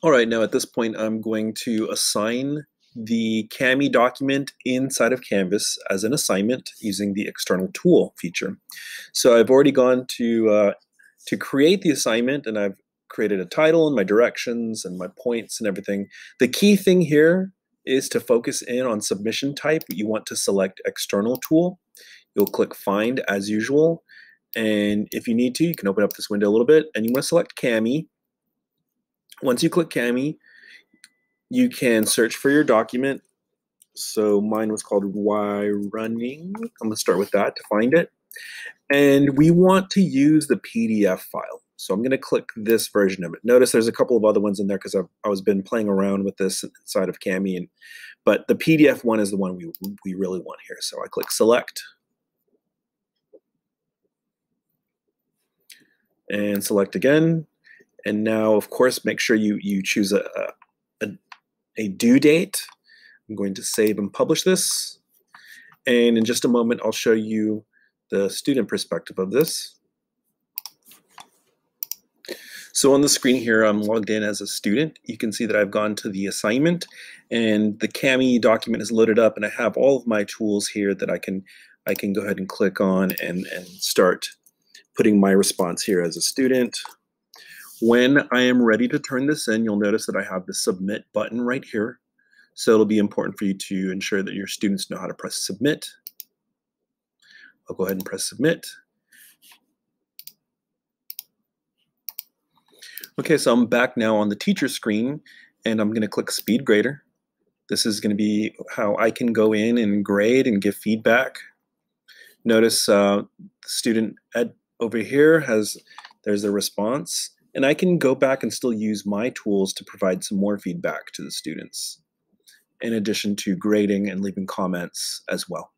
All right, now at this point, I'm going to assign the Kami document inside of Canvas as an assignment using the external tool feature. So I've already gone to, uh, to create the assignment and I've created a title and my directions and my points and everything. The key thing here is to focus in on submission type. You want to select external tool. You'll click find as usual. And if you need to, you can open up this window a little bit and you want to select Kami. Once you click Kami, you can search for your document. So mine was called Why Running. I'm going to start with that to find it. And we want to use the PDF file. So I'm going to click this version of it. Notice there's a couple of other ones in there because I was been playing around with this inside of Kami, and but the PDF one is the one we we really want here. So I click select, and select again. And now, of course, make sure you you choose a, a, a due date. I'm going to save and publish this. And in just a moment, I'll show you the student perspective of this. So on the screen here, I'm logged in as a student. You can see that I've gone to the assignment and the Kami document is loaded up and I have all of my tools here that I can I can go ahead and click on and, and start putting my response here as a student. When I am ready to turn this in, you'll notice that I have the submit button right here. So it'll be important for you to ensure that your students know how to press submit. I'll go ahead and press submit. Okay, so I'm back now on the teacher screen and I'm going to click speed grader. This is going to be how I can go in and grade and give feedback. Notice uh, student ed over here has, there's a response and I can go back and still use my tools to provide some more feedback to the students in addition to grading and leaving comments as well.